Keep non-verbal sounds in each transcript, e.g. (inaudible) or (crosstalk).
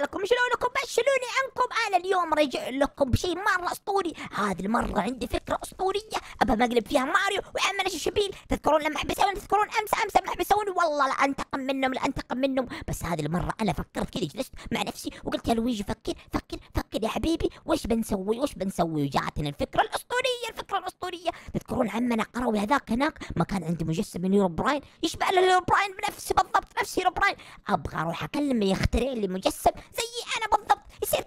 حالكم شلونكم؟ بشلوني عنكم. أنا اليوم رجع لكم بشيء مرة أسطوري. هذه المرة عندي فكرة أسطورية. أبى مقلب فيها ماريو وعمنا شبيل تذكرون لما حبسوني تذكرون امس أمس لما حبسوني والله لا أنتقم منهم لا أنتقم منهم. بس هذه المرة أنا فكرت كذا جلست مع نفسي وقلت يا لويجي فكر فكر فكر يا حبيبي. وش بنسوي؟ وش بنسوي؟ وجاتني الفكرة الأسطورية الفكرة الأسطورية. تذكرون عمنا قروي هذاك هناك؟ ما كان عنده مجسم من هيرو براين يشبه هيرو براين بنفسه بالضبط نفس هيرو براين أبغى أروح اكلمه يخترع لي مجسم زي أنا بالضبط يصير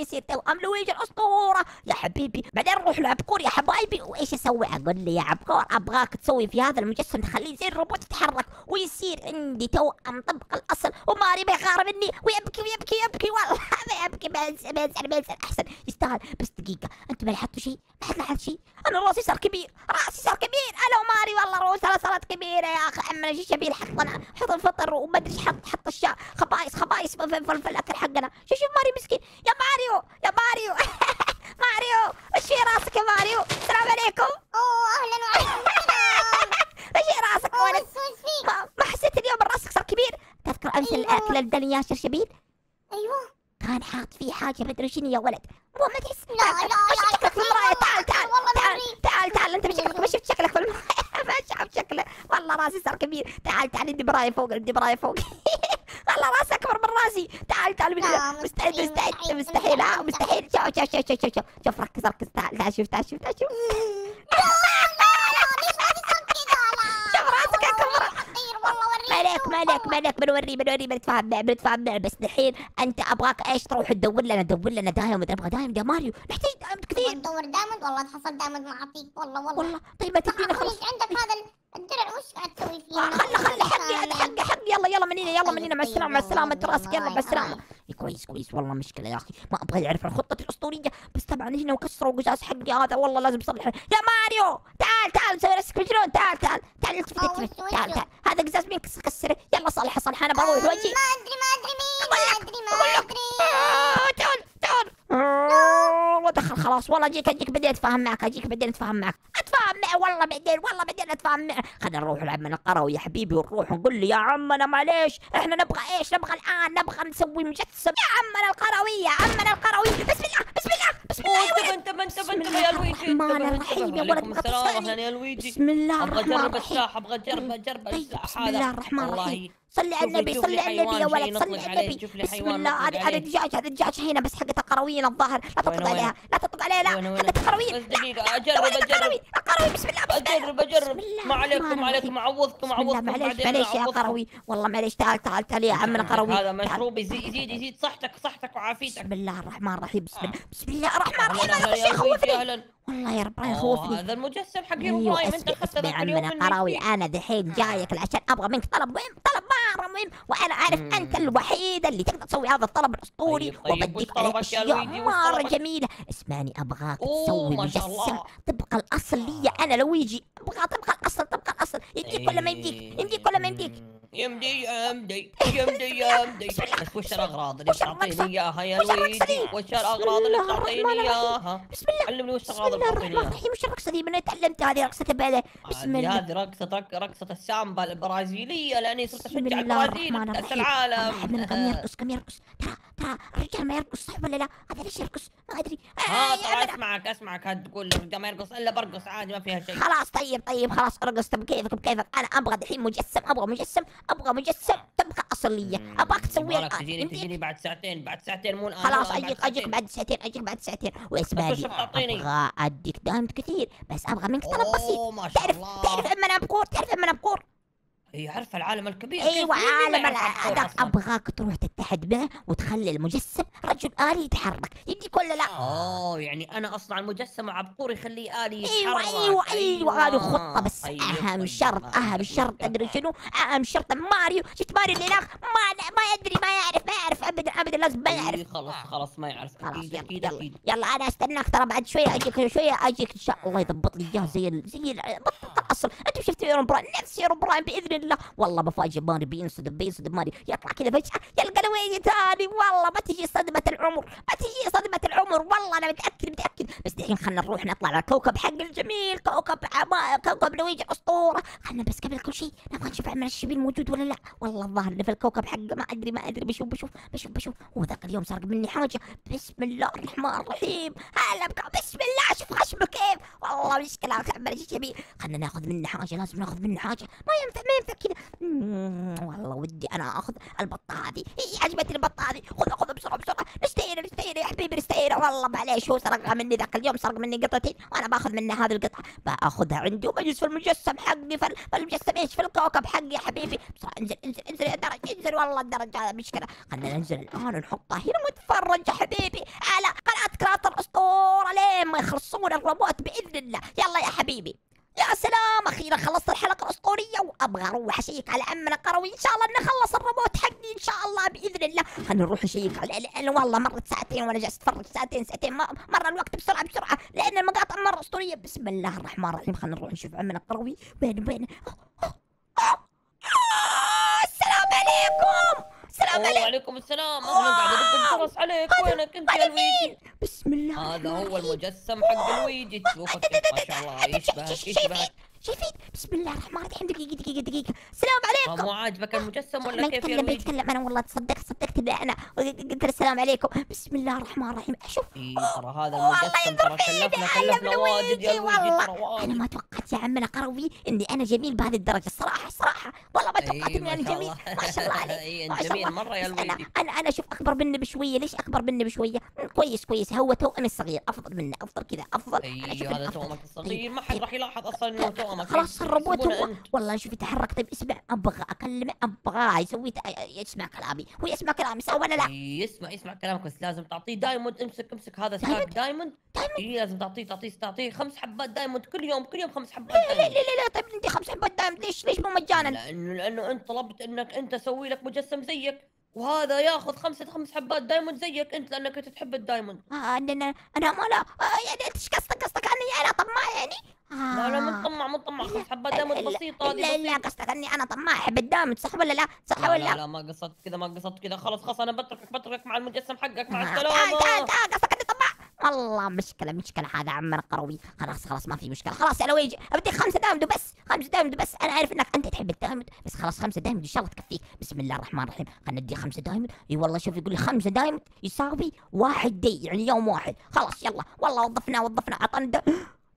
يصير توأم لويجي الأسطورة. يا حبيبي بعدين نروح لعبقور يا حبايبي. وإيش أسوي؟ أقول لي يا عبقور أبغاك تسوي في هذا المجسم تخليه زي الروبوت يتحرك ويصير عندي توأم طبق الأصل وماري بيغار مني ويبكي ويبكي ويبكي. والله ما (laughs) يبكي. بينسى بينسى بينسى أحسن يستاهل. بس دقيقة أنتم ما لاحظتوا شيء؟ ما حد لاحظ شيء. أنا راسي صار كبير راسي صار كبير. أنا وماري والله روسنا صارت كبيرة يا أخي. عمنا شي شبيل حطنا حط الفطر وما أدري حط حط الشاء خبايص خبايص في, الاكل حقنا. شوف ماري مسكين يا ماريو يا ماريو ماريو إيش في راسك يا ماريو السلام عليكم اوه أهلا وعليكم السلام إيش في راسك اوه ولد بس وش فيك؟ ما, ما حسيت اليوم راسك صار كبير تذكر امس أيوة. الاكل الدنيا يا شرشبيل أيوه. كان حاط فيه حاجة مدري شنو يا ولد. مو ما تحس لا لا لا شكلك في المراية؟ تعال تعال تعال. تعال تعال أنت بشكلك ما شفت شكلك في المراية. (laughs) ما شفت شكلك والله راسي صار كبير. تعال تعال عندي مرايه فوق عندي مرايه فوق. (laughs) والله راسي أكبر من راسي. تعال تعال من مستعد مستحيل، مستعد مستحيل، مستحيل ها مستحيل. شوف شوف شوف شوف شوف. شوف ركز ركز. تعال تعال شوف تعال شوف تعال شوف (laughs) راسك اكبر مالك مالك مالك بنوري بنوري بنتفاهم بنتفاهم بس الحين أنت أبغاك إيش؟ تروح تدور لنا دور لنا diamond. نبغى diamond يا ماريو. نحتاج diamond كثير. ندور diamond؟ والله تحصل diamond ما اعطيك والله والله. والله. طيب ما تدينا خلاص. عندك هذا الدرع. وش قاعد تسوي فيه؟ خلي خلي حقي هذا حقي حقي يلا يلا منينا يلا طيب، منينا مع طيب، السلامة مع السلامة انت راسك يلا مع. إيه، كويس كويس والله مشكلة يا أخي. ما أبغى يعرف عن خطتي الأسطورية. بس طبعا هنا وكسروا قزاز حقي هذا؟ والله لازم اصلحه يا ماريو تعال تعال سوي نفسك مجنون تعال تعال تعال التفت تعال؟ تعال. هذا قزاز مين؟ كس- كسره. يلا صلحه صلحه أنا بروح آه، وجهي. ما أدري ما أدري مين ما أدري ما أدري. آه، تعال تعال آه، والله دخل خلاص. والله اجيك اجيك بعدين أتفاهم معك اجيك بعدين أتفاهم معك. أتفاهم معه والله بعدين والله بعدين أتفاهم معه خلينا نروح لعمنا القروي يا حبيبي ونروح ونقول له يا عمنا معليش إحنا نبغى إيش؟ نبغى الآن نبغى نسوي مجسم. يا عمنا القروي يا عمنا القروي بسم الله بسم الله بسم الله. انتبه بسم انتبه الله يا لويجي. الرحمن الرحيم. يا ولد ما بسم الله أبغى الرحمن أجرب الرحيم السلاح أبغى أجرب اجرب طيب السلاح بسم الله الرحمن الرحيم. والله صلي على النبي صلي على النبي يا ولد صلي على النبي. بسم الله. نطلق هذه هذه عليه. دجاج هذه دجاج هنا بس حقة القرويين الظاهر. لا وين؟ عليها لا تطق عليها لا؟ حقة القرويين دقيقة أجرب أجرب. القروي القروي بسم الله بسم الله أجرب أجرب. ما عليكم ما عليكم. عوضكم عوضكم. معليش معليش يا. قروي والله معليش تعال تعال تعال يا عمنا قروي هذا. مشروب يزيد يزيد يزيد صحتك صحتك وعافيتك. بسم الله الرحمن الرحيم بسم الله الرحمن الرحيم هذا يا أهلا. والله يا رب لا يخوفني هذا المجسم حق أيوه إبراهيم أنت اسمع أخذت اسمع ذاك اليوم مني قراوي أنا دحين جايك عشان أبغى منك طلب مهم طلب مرة مهم وأنا عارف مم. أنت الوحيد اللي تقدر تسوي هذا الطلب الأسطوري طيب، طيب، وبديك عليه يا اشياء مرة؟ جميلة. اسمعني أبغاك تسوي مجسم. طبق الأصل لي أنا لويجي أبغى طبق الأصل طبق الأصل. يمديك ولا ما يمديك؟ يمديك ولا ما يمديك؟ يمدي يمدي يمدي يمدي. بس وش الأغراض اللي؟ تعطيني إياها يا لويجي؟ وش الأغراض اللي تعطيني إياها؟ بسم الله. علمني وش الأغراض اللي تعطيني اياها وش الرقصه دي؟ من أين تعلمت هذه رقصة باليه بسم الله. هذه رقصة رق- رقصة السامبا البرازيلية لأني صرت الله البرازيل الرحيم. العالم. إحنا كم يرقص كم يرقص. ترى ترى الرجال ما يرقص صح ولا لا؟ هذا ليش يرقص؟ ما أدري. آه ها ترى. أسمعك أسمعك. هاد تقول الرجال ما يرقص إلا برقص عادي ما فيها شيء. خلاص طيب طيب خلاص أرقص. بكيفك بكيفك أنا أبغى دحين مجسم أبغى مجسم. أبغى مجسم تبقى أصلية. ابغاك تسوي يبغالك تجيني؟ تجيني بعد ساعتين بعد ساعتين مو الآن خلاص أجيك أجيك. بعد ساعتين أجيك بعد ساعتين. واسمع لي؟ أبغى أديك diamond كثير بس أبغى منك طلب بسيط. تعرف تعرف اما أنا بكور تعرف اما أنا بكور هي عارفة العالم الكبير أيوه عالم هذاك أصلاً؟ أبغاك تروح تتحد معه وتخلي المجسم رجل آلي يتحرك. يديك ولا لا. اوه يعني أنا أصنع المجسم عبقور يخليه آلي أيوه يتحرك. أيوه أيوه هذه خطة بس. طيب، أهم طيب، شرط أهم طيب. شرط تدري شنو؟ أهم شرط ماريو. شفت ماريو اللي هناك ما ما يدري ما يعرف ما يعرف ابدا ابدا لازم ما يعرف. خلاص خلاص ما يعرف. خلاص أكيد يلا أكيد يلا. أكيد. يلا أنا أستناك ترى بعد شوية أجيك شوية أجيك إن شاء الله. يضبط لي اياه زي زي بالضبط الاصل انت شفت يورو براين نفس يورو براين بإذن الله والله بفاجئ ماري بينصدم بينصدم ماري يطلع كذا فجأة يلقى لويجي ثاني والله ما تجي صدمة العمر ما تجي صدمة العمر. والله أنا متأكد متأكد. بس دحين خلينا نروح نطلع على الكوكب حق الجميل كوكب عما كوكب لويجي الاسطوره خلينا بس قبل كل شيء نبغى نشوف عمل الشبيل موجود ولا لا؟ والله الظاهر اللي في الكوكب حقه ما أدري ما أدري. بشوف بشوف بشوف بشوف. وذاك اليوم سرق مني حاجة. بسم الله الرحمن الرحيم. هلا بسم الله شوف خشمه كيف. والله مشكلة عمال شبيه خلنا ناخذ منه حاجة لازم ناخذ منه حاجة. ما ينفع ما ينفع. كذا مم، والله ودي أنا آخذ البطه هذه هي عجبتني البطه هذه خذ خذ بسرعة بسرعة. نستعين نستعين يا حبيبي نستعين والله معليش هو سرقها مني ذاك اليوم سرق مني قطعتين وأنا باخذ منه هذه القطعة. باخذها عندي وبجلس في المجسم حقي في المجسم إيش؟ في الكوكب حقي يا حبيبي. بسرعة انزل انزل انزل يا درج انزل. والله الدرج هذا مشكلة. خلينا ننزل الآن ونحطها هنا ونتفرج يا حبيبي على قناة كرات الأسطورة. لين ما يخلصون الروبوت بإذن الله؟ يلا يا حبيبي. يا سلام أخيرا خلصت الحلقة الاسطوريه وأبغى أروح أشيك على عمنا قروي إن شاء الله نخلص الروبوت حقي إن شاء الله بإذن الله. خلينا نروح نشيك على لأن والله مرت ساعتين وأنا جالس أتفرج ساعتين ساعتين. مر الوقت بسرعة بسرعة لأن المقاطع مرة أسطورية. بسم الله الرحمن الرحيم. خلينا نروح نشوف عمنا قروي. وين وين السلام عليكم السلام عليكم وعليكم السلام. أهلا. ادق الجرس عليك وينك انت يا لويجي بسم الله. هذا هو. المجسم حق لويجي تشوفه ما شاء الله. (laughs) يشبهك يشبهك. شايفين بسم الله الرحمن الرحيم. دقيقة دقيقة دقيقة السلام عليكم. مو عاجبك المجسم ما ولا كيف يا يتكلم؟ بيتكلم أنا. والله تصدق صدقت اني أنا. قلت السلام عليكم. بسم الله الرحمن الرحيم. أشوف. إي ترى هذا والله المجسم ترى كلفنا كلفنا واجد يا والله. أنا ما توقعت يا عمنا قروي إني أنا جميل بهذه الدرجة الصراحة الصراحة والله ما توقعت إي، اني أنا ما جميل. ما شاء الله (laughs) عليك. إي، ما أنت شاء جميل الله. مرة يا بس أنا أنا أشوف أكبر مني بشوية. ليش أكبر مني بشوية؟ مم، كويس كويس. هو توأمي الصغير. أفضل منه أفضل كذا أفضل. أنا أشوف اي هذا. توأمك الصغير. ما حد. راح يلاحظ أصلا إنه توأمك خلاص الروبوت يحسبونه هو أنت. والله شوف يتحرك طيب اسمع أبغى أكلمه ابغاه يسوي يسمع كلامي. هو يسمع كلامي صح ولا لا؟ يسمع يسمع كلامك بس لازم تعطيه diamond. امسك امسك هذا diamond؟ stack diamond؟ إي لازم تعطيه تعطيه تعطيه خمس حبات diamond كل يوم كل يوم خمس حبات لا لا diamond. لا لا طيب انت خمس حبات diamond ليش ليش مو مجانا؟ لأنه لأنه أنت طلبت إنك أنت تسوي لك مجسم زيك. وهذا ياخذ خمسة خمس حبات diamond زيك أنت لأنك أنت تحب ال diamond. آه أنا أنا ما لا. آه يعني انت إيش قصدك؟ قصدك أنا؟ طماع يعني؟ لا لا آه. من طمع من طمع خمس حبات لا- diamond لا- بسيطة لا لا قصدك اني أنا طماع. أحب ال diamond صح ولا لا؟ صح لا ولا لا لا ما قصدت كذا ما قصدت كذا خلاص خلاص أنا بتركك بتركك مع المجسم حقك مع آه، السلامة. قصدك اني طماع؟ والله مشكلة مشكلة. هذا عمنا قروي خلاص خلاص ما في مشكلة. خلاص يا لويجي بديك خمسة diamond وبس خمسة diamond بس أنا عارف إنك أنت تحب ال diamond بس خلاص خمسة diamond إن شاء الله تكفيك. بسم الله الرحمن الرحيم. خلينا ندي خمسة diamond إي والله شوف يقول لي خمسة diamond يساوي واحد دي يعني يوم واحد. خلاص يلا. والله وظفنا وظفنا. (gasps)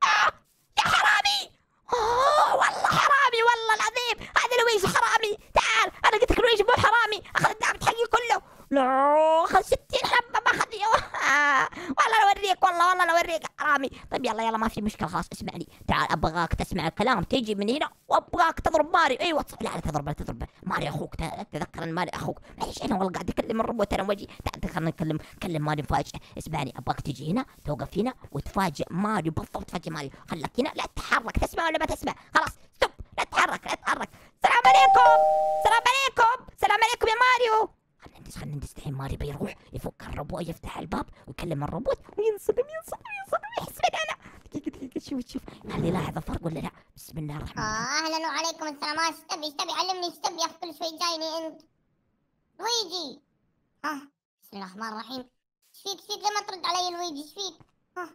آه! يا حرامي! آه والله حرامي والله العظيم! هذا لويجي حرامي! تعال أنا قلت لك لويجي مو حرامي! أخذ الدعم حقي كله! اخذ 60 حبة ما آه. والله لو أوريك والله والله لو أوريك. حرامي. طيب يلا يلا ما في مشكلة خلاص اسمعني. تعال أبغاك تسمع الكلام تيجي من هنا وأبغاك تضرب ماري. أيوه لا لا تضرب لا تضرب. ماري أخوك تذكر إن ماري أخوك. معليش أنا والله قاعد أكلم الروبوت أنا وجهي تعال خلينا نكلم كلم ماري مفاجأة. اسمعني أبغاك تجي هنا توقف هنا وتفاجئ ماريو بالضبط. تفاجئ ماريو خلك هنا لا تتحرك. تسمع ولا ما تسمع؟ خلاص stop. لا تتحرك لا تتحرك. السلام عليكم. السلام عليكم. السلام عليكم يا ماريو. ندس خلينا ندس الحين ماريو بيروح يفك الروبوت يفتح الباب ويكلم الروبوت. وينصدم ينصدم ينصدم يحسبني أنا. دقيقة دقيقة شوف شوف. هل يلاحظ الفرق ولا لا؟ بسم الله الرحمن آه الرحيم. أهلا وعليكم السلام. إيش تبي إيش تبي علمني إيش تبي يا أخي كل شوي جايني أنت. لويجي. ها بسم الله الرحمن الرحيم. إيش فيك؟ إيش فيك؟ لما ترد علي لويجي. إيش فيك؟ ها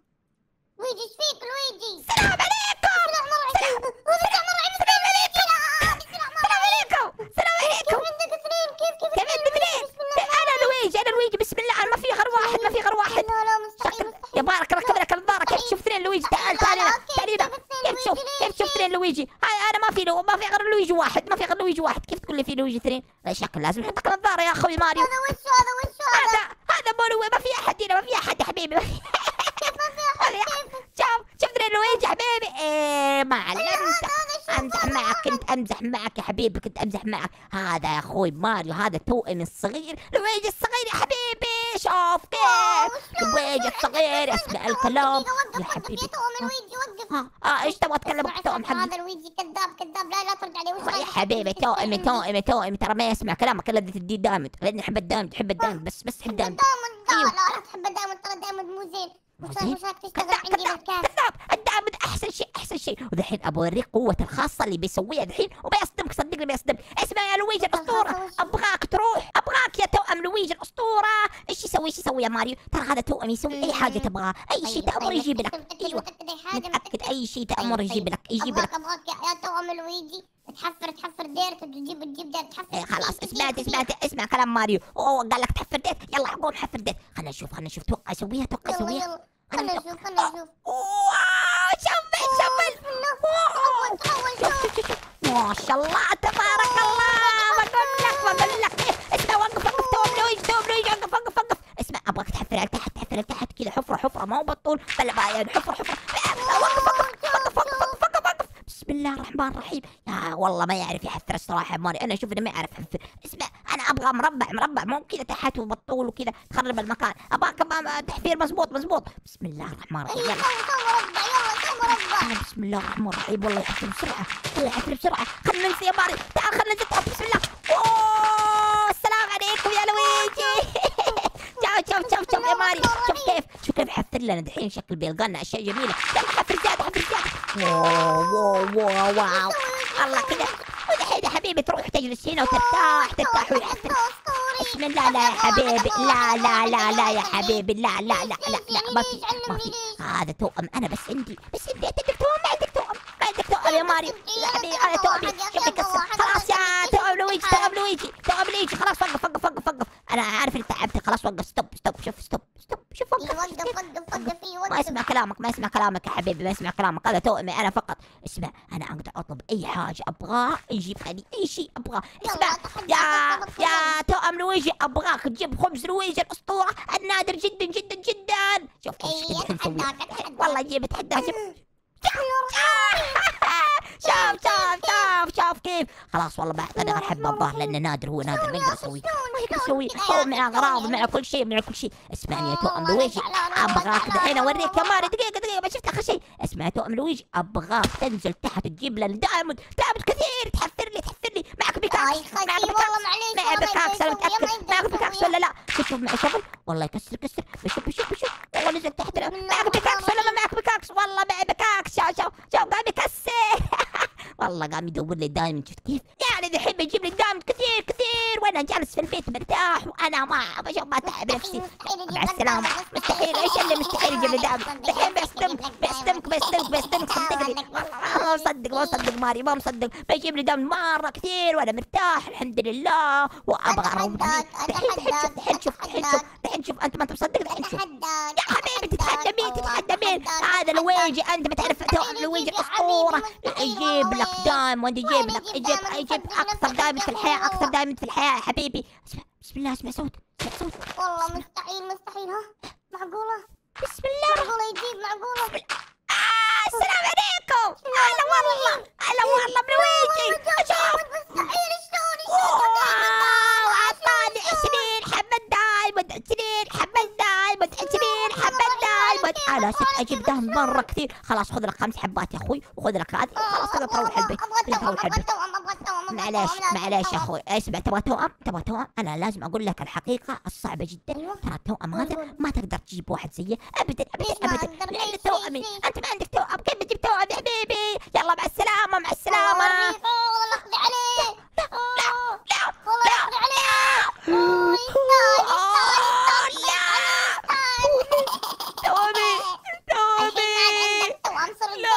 لويجي إيش فيك؟ لويجي. السلام عليكم. بسم الله الرحمن الرحيم بسم الله الرحمن الرحيم السلام عليكم بسم الله الرحمن السلام عليكم السلام عليكم كيف عندك اثنين كيف كيف كيف عندك اثنين؟ أنا لويجي أنا لويجي بسم الله. ما في غير واحد ما في غير واحد. لا لا مستحيل شكل مستحيل. يا بارك ركب لك النظارة كيف تشوف اثنين لويجي؟ تعال تعال هنا. تعال هنا. كيف تشوف كيف تشوف اثنين لويجي؟ هاي أنا ما في لو ما في غير لويجي واحد. ما في غير لويجي واحد. كيف تقول لي في لويجي اثنين؟ لا شكل لازم نحط لك نظارة يا أخوي ماريو. هذا وشو هذا وشو هذا؟ هذا ما في أحد هنا ما في أحد يا حبيبي. شوف شوف اثنين لويجي حبيبي. إيه ما علمت أمزح معك كنت أمزح معك يا حبيبي كنت أمزح معك. هذا يا أخوي ماريو هذا توأمي الصغير. لويجي الصغير يا حبيبي شوف كيف. لويجي الصغير اسمع الكلام. يا حبيبي يا توأم آه إيش تبغى أتكلم؟ اسمع، حقي هذا لويجي كذاب كذاب. لا لا ترد عليه وش يا؟ حبيبي عندي؟ توأمي توأمي ترى ما يسمع كلامك إلا إذا تديه diamond لأني أحب ال diamond تحب ال diamond بس بس تحب ال diamond ال diamond لا. لا تحب ال diamond ترى ال diamond مو زين. وشك تشتغل كذاب عندي كذاب كذاب ال diamond أحسن شيء أحسن شيء. ودحين اوريك قوته الخاصة اللي بيسويها دحين وبيصدمك صدقني بيصدمك اسمع يا لويجي الأسطورة. أبغاك تروح أبغاك يا توأم لويجي الأسطورة. إيش يسوي إيش يسوي يا ماريو؟ ترى هذا توأم يسوي أي حاجة تبغاه أي شيء طيب، تأمر طيب، يجيب لك. أيوه. متاكد أي شيء طيب، تأمر طيب. يجيب لك يجيب لك. ابغاك أبغاك يا توأم لويجي. تحفر تحفر dirt تجيب تجيب dirt تحفر. إيه خلاص سمعت كثير، سمعت إسمع كلام ماريو. أوه قال لك تحفر ديت يلا قوم حفر ديت خلنا نشوف خلنا نشوف. توقع اسويها توقع اسويها يلا. خلنا نشوف خلنا نشوف. تحول تحول شوف ما شاء الله تبارك الله. بقول لك بقول لك. اسمع وقف وقف. توم لويج توم لويج وقف وقف وقف. اسمع أبغاك تحفر تحت تحفر تحت؟ كذا حفرة حفرة ما هو بالطول بل بقى يعني حفرة. حفره وقف وقف وقف وقف وقف وقف وقف بسم الله الرحمن الرحيم. يا والله ما يعرف يحفر الصراحه ماري أنا أشوف إنه ما يعرف يحفر اسمع أنا أبغى مربع مربع. مو كذا تحت وبالطول وكذا. تخرب المكان. أبغاك تحفير مزبوط مزبوط بسم الله الرحمن الرحيم. يلا. مربع يلا مربع بسم الله الرحمن الرحيم. والله يحفر بسرعة. والله يحفر بسرعة. خلنا ننسى يا ماري تعال خلنا ننسى بسم الله. أوه السلام عليكم يا لويجي شوف شوف شوف يا ماري شوف كيف شوف كيف حفر لنا دحين شكل بيلقى لنا أشياء جميلة. يلا حفر زيادة حفر زيادة. wow wow wow الله كذا. ودحين يا حبيبي تروح تجلس هنا وترتاح ترتاح ويحفر. بسم الله لا يا حبيبي لا لا لا لا يا حبيبي لا لا لا لا لا ما في ما في. هذا توأم أنا بس عندي بس عندي. عندك توأم؟ ما عندك توأم ما عندك توأم يا ماريو يا حبيبي أنا توأمي. شوف خلاص يا توأم لويجي توأم لويجي توأم لويجي. خلاص وقف وقف وقف وقف أنا عارف انك تعبت. خلاص وقف. stop stop شوف. stop stop شوف. وقف. وقف. وقف. وقف. في ما وقف يسمع كلامك. ما يسمع كلامك يا حبيبي. ما يسمع كلامك. هذا توأمي أنا فقط. اسمع. أنا أقدر أطلب أي حاجة ابغاه يجيب لي أي شيء أبغاه. اسمع. يا يا توأم لويجي أبغاك. تجيب خبز لويجي الأسطورة النادر جدا جدا جدا. شوف اتحداك اتحداك والله جيب اتحداه جيب (laughs) شوف شوف. شوف شوف كيف خلاص والله بعد أنا احب الظاهر لأنه نادر هو نادر ما يقدر يسوي ما يقدر يسوي هو مع اغراض مع كل شيء مع كل شيء اسمعني يا توأم لويجي ابغاك دحين اوريك يا ماري دقيقه دقيقه ما شفت اخر شيء اسمع يا توأم لويجي ابغاك تنزل تحت تجيب لنا diamond diamond كثير تحفر لي تحفر لي معك pickaxe معك pickaxe pickaxe أنا متاكد معك pickaxe. ولا لا شوف معي شغل والله يكسر كسر. بشوف بشوف بشوف. والله نزل تحت معك pickaxe ولا ما معك pickaxe والله معي pickaxe شوف شوف شوف قام يكسر. (laughs) والله قام يدور لي diamond شفت كيف؟ يعني دحين بيجيب لي diamond كثير كثير. وأنا جالس في البيت مرتاح وأنا ما بشوف ما اتعب نفسي. مع السلامة. مستحيل. إيش اللي مستحيل يجيب لي diamond دحين بيصدمك بيصدمك بيصدمك بيصدمك صدقني. والله ما مصدق ما مصدق ماري. ما مصدق. بيجيب لي diamond مرة كثير وأنا مرتاح. الحمد لله. وأبغى أروح. دحين دحين شوف دحين شوف دحين شوف أنت ما أنت مصدق دحين شوف يا حبيبي تتحدى مين؟ تتحدى مين؟ هذا لويجي أنت بتعرف توأم لويجي الاسطوره يجيب لك diamond يجيب لك يجيب يجيب أكثر diamond في الحياة أكثر diamond في الحياة يا حبيبي. اسمع بسم الله اسمع صوت اسمع صوت. والله مستحيل مستحيل ها؟ معقولة؟ بسم الله معقولة يجيب معقولة آه السلام عليكم هلا والله هلا والله بلويجي شوف مستحيل شلون واو اعطاني 20 حبة diamond 20 حبة diamond 20 حبة diamond أنا مرة كثير. خلاص خذ لك خمس حبات يا أخوي وخذ لك هذه. خلاص تقدر تروح البيت. تقدر تروح البيت. معليش معليش يا أخوي. اسمع تبغى توأم تبغى توأم أنا لازم أقول لك الحقيقة الصعبة جدا. أيوة. ترى التوأم هذا أيوة. ما تقدر تجيب واحد زيه ابدا ابدا ابدا؟ لأن ليش؟ توأمي ليش؟ أنت ما عندك توأم. كيف بتجيب توأم يا حبيبي؟ يلا مع السلامة مع السلامة والله نقضي عليه لا لا والله لا نقضي عليه آه، لا توأمي توأمي لا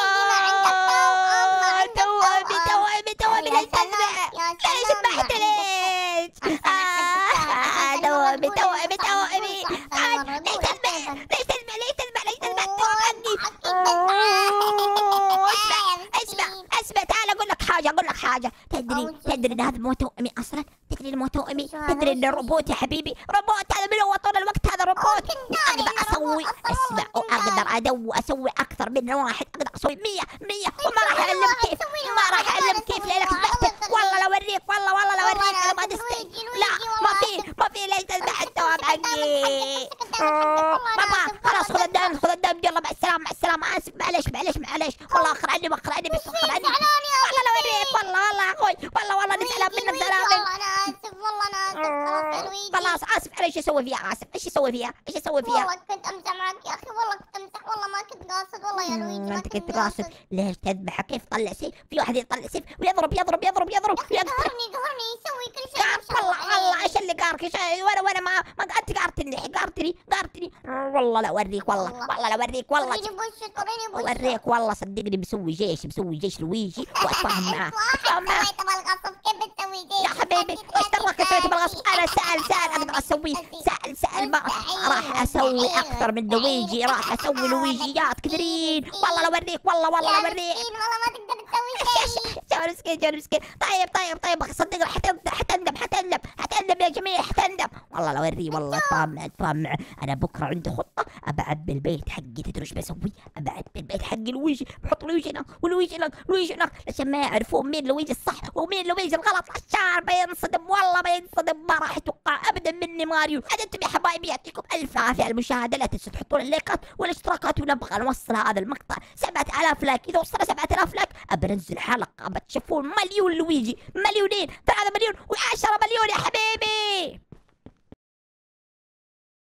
توأمي توأمي توأمي لا تسمع لا سمعت ليش آه، توأمي توأمي توأمي آه، ليش تسمع ليش تسمع ليش تسمع ليش تسمع توأمي أوه، اسمع اسمع اسمع تعال أقول لك حاجة أقول لك حاجة تدري ان هذا مو توأمي أصلا تدري انه مو توأمي؟ تدري انه روبوت يا حبيبي روبوت هذا من هو طول الوقت هذا روبوت إنه أسوي اسمع واقدر. ادو أسوي أكثر من واحد أقدر أسوي 100 100 وما راح راح كيف ما راح والله كيف لانك سمعت والله لو اوريك والله والله لو اوريك أنا ما لا ما في ما في ليش التوأم مسكت حقي بابا خلاص خذ الدم خذ الدم يلا مع السلامة مع السلامة اسف معلش معلش معلش والله اخر عني واخر عني بس اخر عني زعلان يا والله لو اوريك والله والله يا أخوي والله والله أنا زعلان منك زعلان والله أنا آسف والله أنا آسف خلاص خلاص آسف. على إيش أسوي فيها؟ آسف. إيش أسوي فيها؟ إيش أسوي فيها؟ والله كنت امزح معك يا أخي والله كنت امزح والله ما كنت قاصد والله يا لويجي ما كنت قاصد ليش تذبحه؟ كيف طلع؟ سيف في واحد يطلع سيف ويضرب يضرب يضرب يضرب يقتل قهرني قهرني يسوي كل شيء والله والله إيش اللي قهرك إيش وأنا وأنا ما ما أنت قهرتني قهرتني قهرتني والله لا أوريك والله والله. لا أوريك والله. أوريك والله صدقني بسوي جيش بسوي جيش لويجي (laughs) وأتفاهم معاه. اتفاهم معاه سويت بالغصب كيف تسوي جيش يا حبيبي إيش دراك سويت بالغصب أنا سهل سهل أقدر اسويه سهل سهل ما راح أسوي أكثر من لويجي راح أسوي لويجيات كثيرين. والله لا أوريك والله والله مسكين والله ما تقدر تسوي (laughs) شيء. جاب مسكين جاب مسكين. طيب طيب طيب صدقني حتندم حتندم حتندم حتندم يا جميع حتندم والله لا اوريه والله اتفاهم معه أنا بكرة عندي خطة ابى اعبي البيت حقي تدري إيش بسوي؟ ابى اعبي البيت حقي لويجي بحط لويجي هناك ولويجي هناك لويجي هناك. عشان ما يعرفون مين لويجي. الصح ومين لويجي الغلط؟ الشعر بينصدم والله بينصدم. ما راح يتوقع ابدا مني ماريو. أنتم يا حبايبي يعطيكم ألف عافية على المشاهدة. لا تنسوا تحطون اللايكات والاشتراكات ونبغى نوصل هذا المقطع 7000 like. إذا وصلنا 7000 like ابى أنزل حلقة ابى تشوفون مليون لويجي مليونين هذا مليون و10 مليون يا حبيبي.